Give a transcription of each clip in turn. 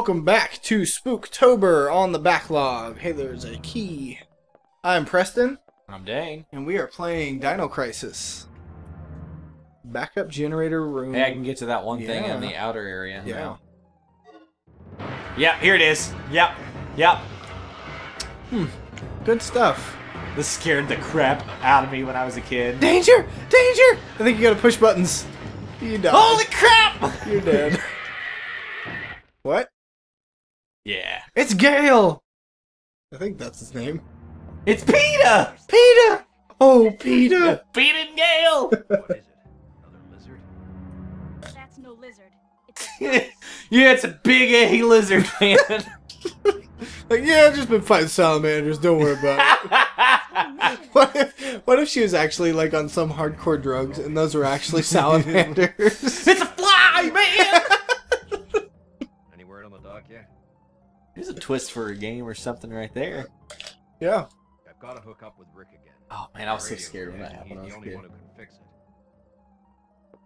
welcome back to Spooktober on the backlog. Hey, there's a key. I'm Preston, I'm Dane. and we are playing Dino Crisis. Backup generator room. Hey, I can get to that one thing in the outer area. Yeah. now. Yeah, here it is. Yep. Yep. Hmm, good stuff. This scared the crap out of me when I was a kid. Danger! Danger! I think you gotta push buttons. You died. Holy crap! You're dead. what? Yeah. It's Gail! I think that's his name. It's Peter! Peter! Oh, Peter! Peter and Gail! What is it? Another lizard? That's no lizard. It's a yeah, it's a big A lizard, man. Like, yeah, I've just been fighting salamanders, don't worry about it. What if, what if she was actually like on some hardcore drugs and those were actually salamanders? it's a fly, man! There's a twist for a game or something right there. yeah. I've got to hook up with Rick again. Oh man, I was so scared when that happened. I was scared. one who can fix it.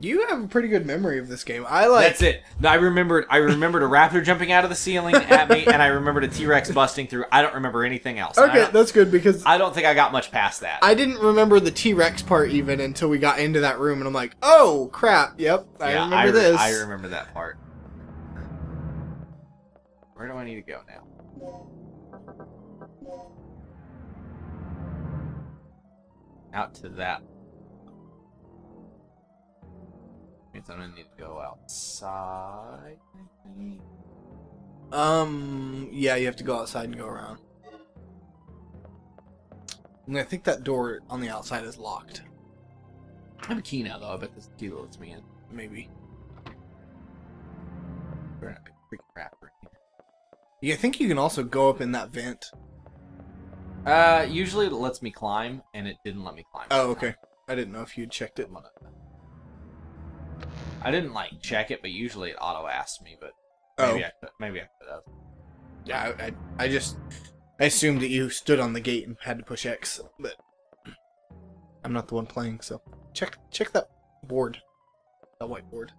You have a pretty good memory of this game. I like. That's it. No, I remembered. I remembered a raptor jumping out of the ceiling at me, and I remembered a T Rex busting through. I don't remember anything else. Okay, that's good because I don't think I got much past that. I didn't remember the T Rex part even until we got into that room, and I'm like, oh crap! Yep, I Yeah, remember re- this. I remember that part. Where do I need to go now? Out to that. Means I'm gonna need to go outside. Um, yeah, you have to go outside and go around. And I think that door on the outside is locked. I have a key now, though. I bet this key lets me in. Maybe. We're freaking here. Yeah, I think you can also go up in that vent. Uh, usually it lets me climb, and it didn't let me climb. Oh, this time. okay. I didn't know if you'd checked it. I didn't like check it, but usually it auto asks me. But Oh, maybe I could, maybe I could have. yeah. I, I, I just I assumed that you stood on the gate and had to push X, but I'm not the one playing. So check check that board, that whiteboard.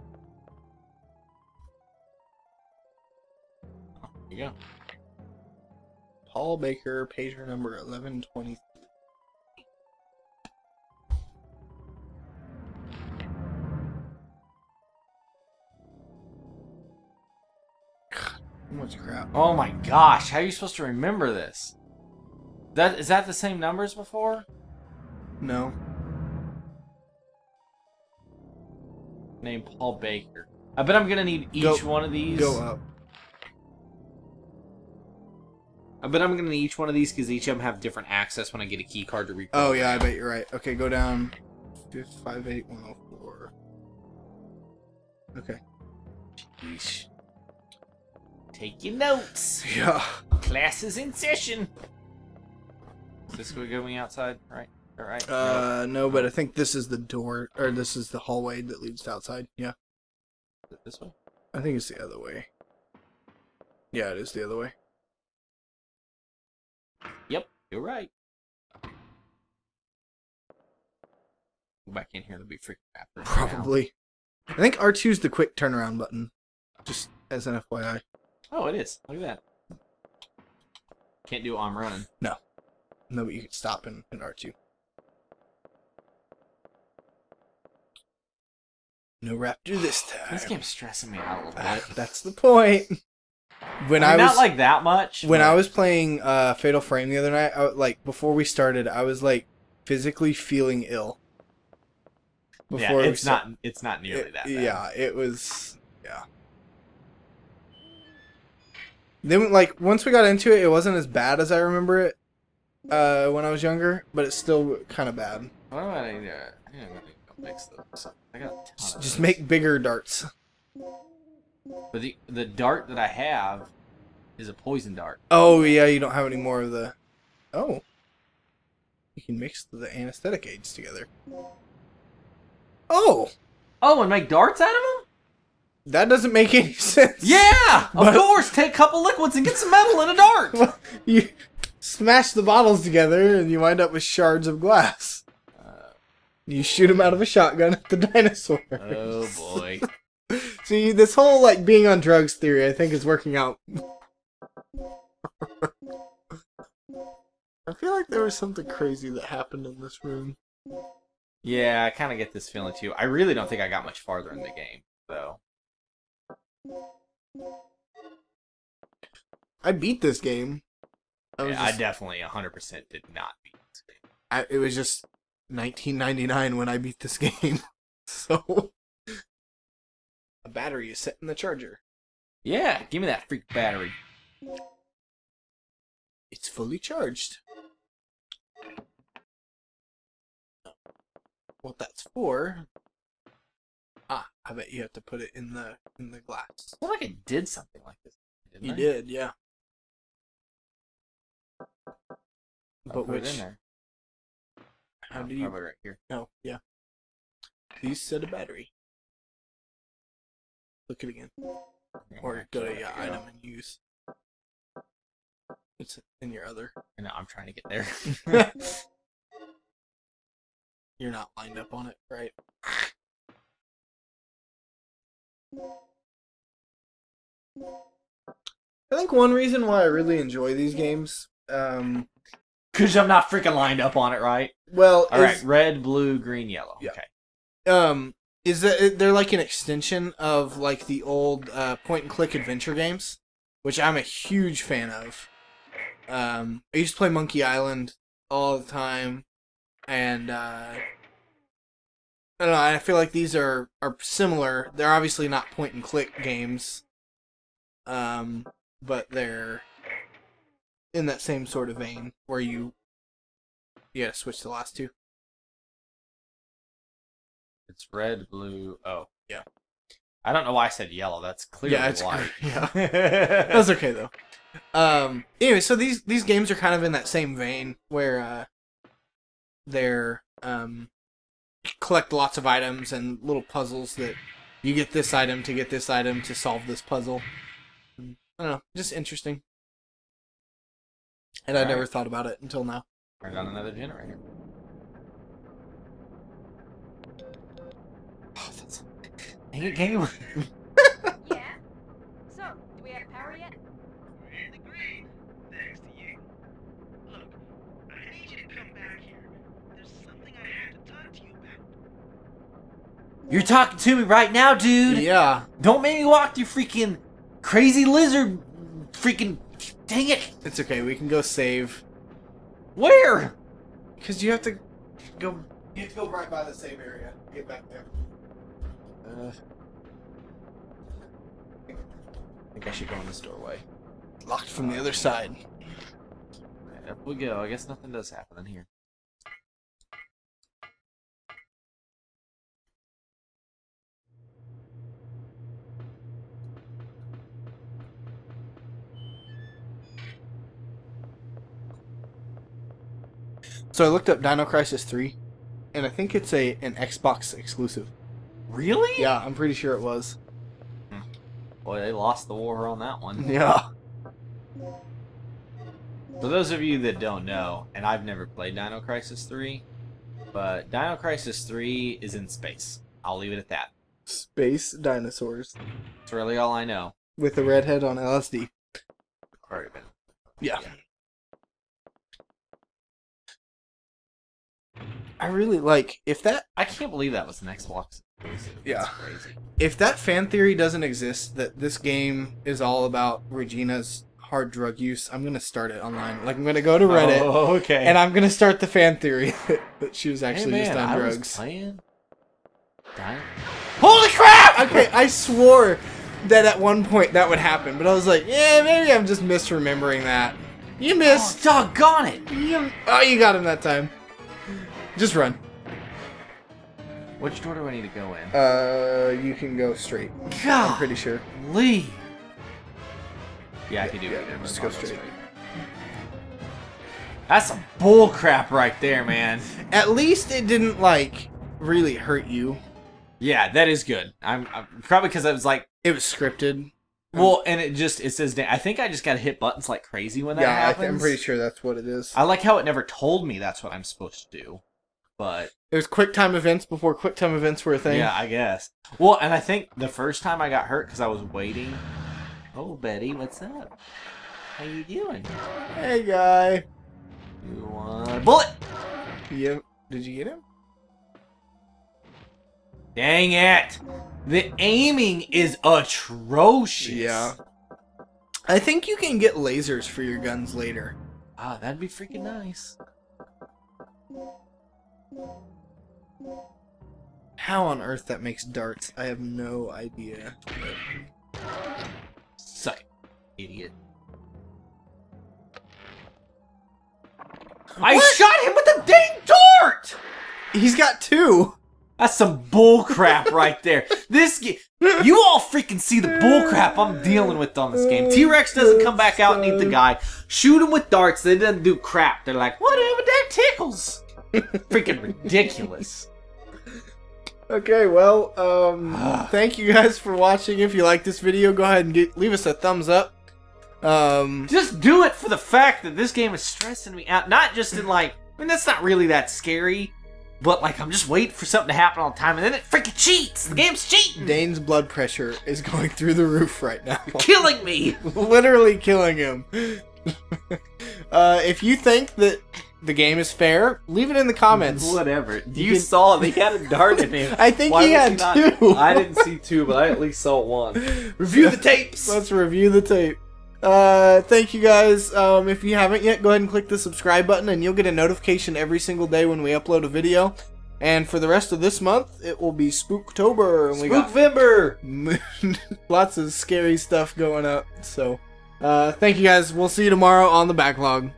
You go. Paul Baker, pager number eleven twenty. How much crap. Oh my gosh, how are you supposed to remember this? That is that the same numbers before? No. Name Paul Baker. I bet I'm gonna need each Go- one of these. Go up. I bet I'm gonna need each one of these because each of them have different access when I get a key card to reprogram. Oh yeah, I bet you're right. Okay, go down. Five eight one zero four. Okay. Yeesh. Take your notes. Yeah. Class is in session. Is this going going outside? Right. All right. Uh, no, but I think this is the door, or this is the hallway that leads to outside. Yeah. This way. I think it's the other way. Yeah, it is the other way. Yep, you're right. Go back in here. There'll be freaking raptors. around. Probably. I think R 2 is the quick turnaround button. Just as an FYI. Oh, it is. Look at that. Can't do I'm running. No, No, but you can stop in, in R2. No raptor this time. This game's stressing me out a little Ah, bit. That's the point. When I I, was not like that much. when but- I was playing uh, Fatal Frame the other night, I, like before we started, I was like physically feeling ill. yeah, it's sta- not. It's not nearly it- that. Bad. Yeah, it was. Yeah. Then, like, once we got into it, it wasn't as bad as I remember it uh, when I was younger, but it's still kind of bad. What do I to? I think I'm gonna go mix those. I got Just, just make bigger darts. But the the dart that I have is a poison dart. Oh yeah, you don't have any more of the. Oh. You can mix the anesthetic aids together. Oh, Oh, and make darts out of them? that doesn't make any sense. Yeah, of course. Take a couple liquids and get some metal in a dart. Well, you smash the bottles together and you wind up with shards of glass. Uh, you shoot them out of a shotgun at the dinosaur. oh boy. See, this whole like being on drugs theory, I think, is working out. I feel like there was something crazy that happened in this room. Yeah, I kind of get this feeling too. I really don't think I got much farther in the game, though. I beat this game. I Yeah, I definitely 100% did not beat this game. I, it was just 1999 when I beat this game. so battery is set in the charger. Yeah, give me that freak battery. It's fully charged. What that's for? Ah, I bet you have to put it in the in the glass. I feel like I did something like this. You I? did, yeah. I'll But put which? it in there. How Oh, do you? Probably right here. Oh, yeah. Please set a battery. Look it again, or go to There yeah, go. item and use. It's in your other. No, I'm trying to get there. You're not lined up on it, right? I think one reason why I really enjoy these games, um, Cause I'm not freaking lined up on it, right? well, All right, is, red, blue, green, yellow. Yeah. Okay. um, is that they're like an extension of like the old uh, point and click adventure games, which I'm a huge fan of. Um, I used to play Monkey Island all the time, and uh, I don't know. I feel like these are are similar. They're obviously not point and click games, um, but they're in that same sort of vein where you yeah switch the last two. It's red, blue. Oh. Yeah. I don't know why I said yellow. That's clearly Yeah, it's white. gr- yeah. That's okay though. Um. Anyway, so these these games are kind of in that same vein where uh, they're um, collect lots of items and little puzzles that you get this item to get this item to solve this puzzle. I don't know, just interesting. And I Alright. never thought about it until now. Turned on another generator. Oh, that's. Dang it, can you? Yeah? So, do we have power yet? Really great. Thanks to you. Look, I need you to come back here. There's something I have to talk to you about. You're talking to me right now, dude. Yeah, Don't make me walk through freaking crazy lizard. Freaking. Dang it. it's okay. We can go save Where? because you have to go. You have to go right by the save area. Get back there. Uh, I think I should go in this doorway. Locked from the other side. Alright, up we go. I guess nothing does happen in here. So I looked up Dino Crisis 3, and I think it's a an Xbox exclusive. Really? Yeah, I'm pretty sure it was. Boy, they lost the war on that one. Yeah. For those of you that don't know, and I've never played Dino Crisis 3, but Dino Crisis 3 is in space. I'll leave it at that. Space dinosaurs That's really all I know. with a redhead on LSD. Already been. Yeah. I really like if that I can't believe that was an Xbox exclusive. That's Yeah. if that fan theory doesn't exist that this game is all about Regina's hard drug use, I'm gonna start it online. Like I'm gonna go to Reddit Oh, okay. and I'm gonna start the fan theory that she was Hey, actually man, just on I was drugs. playing. Dino- Holy crap! okay, I swore that at one point that would happen, but I was like, yeah, maybe I'm just misremembering that. You Oh, missed. doggone it! You, oh, you got him that time. Just run. Which door do I need to go in? Uh, you can go straight. I'm pretty sure. Lee. Yeah, I can do Yeah, it. just go straight. That's some bull crap right there, man. At least it didn't like really hurt you. Yeah, that is good. I'm, I'm probably because I was like, It was scripted. well, and it just it says. I think I just got to hit buttons like crazy when that yeah, I happens. th- I'm pretty sure that's what it is. I like how it never told me that's what I'm supposed to do. But There's quick time events before quick time events were a thing. yeah, I guess. Well, and I think the first time I got hurt because I was waiting. Oh, Betty, what's up? How you doing? Hey guy. You want a bullet? Yeah. Did you get him? Dang it! The aiming is atrocious. Yeah. I think you can get lasers for your guns later. Ah, that'd be freaking nice. How on earth that makes darts, I have no idea. Suck it, idiot. I shot him with a dang dart! He's got two. That's some bullcrap right there. This game, you all freaking see the bullcrap I'm dealing with on this game. T Rex doesn't come back out and eat the guy. Shoot him with darts. They doesn't do crap. They're like, whatever, that tickles. Freaking ridiculous. Okay, well, um, thank you guys for watching. If you like this video, go ahead and get, leave us a thumbs up. Um, Just do it for the fact that this game is stressing me out. Not just in like, I mean, that's not really that scary. But like, I'm just waiting for something to happen all the time, and then it freaking cheats. The game's cheating, Dane's blood pressure is going through the roof right now. killing me. Literally killing him. uh, if you think that the game is fair, leave it in the comments. Whatever. You You, saw he had a dart in him. I think Why he had not- two. I didn't see two, but I at least saw one. Review the tapes. Let's review the tape. Uh, thank you guys. Um, if you haven't yet, go ahead and click the subscribe button, and you'll get a notification every single day when we upload a video. And for the rest of this month, it will be Spooktober, and we got Spookvember. lots of scary stuff going up. So, uh, thank you guys. We'll see you tomorrow on the backlog.